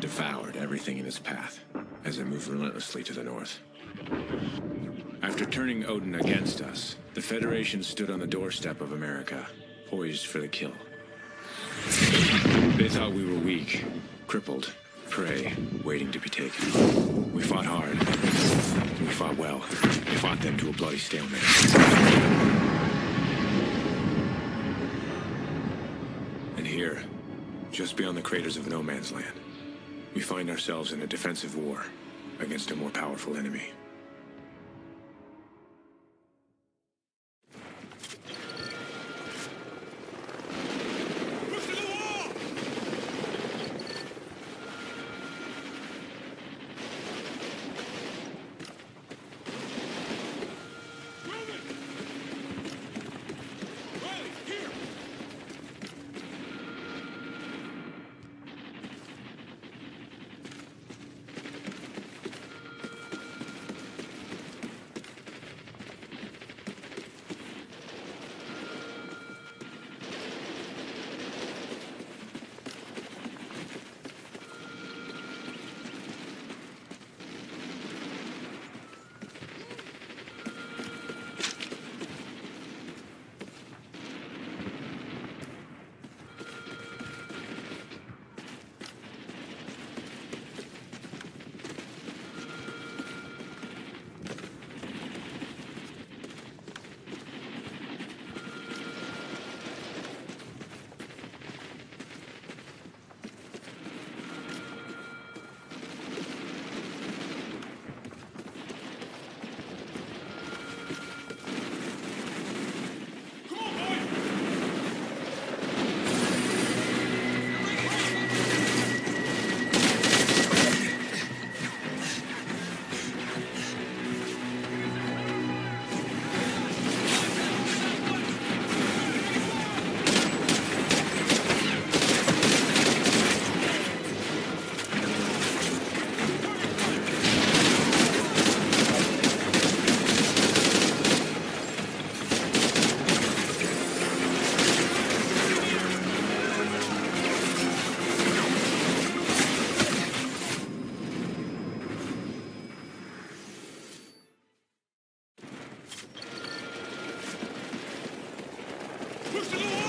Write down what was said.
devoured everything in its path as it moved relentlessly to the north. After turning Odin against us, the Federation stood on the doorstep of America, poised for the kill. They thought we were weak, crippled, prey, waiting to be taken. We fought hard. We fought well. We fought them to a bloody stalemate. And here, just beyond the craters of No Man's Land, we find ourselves in a defensive war against a more powerful enemy. Push the goal!